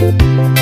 Música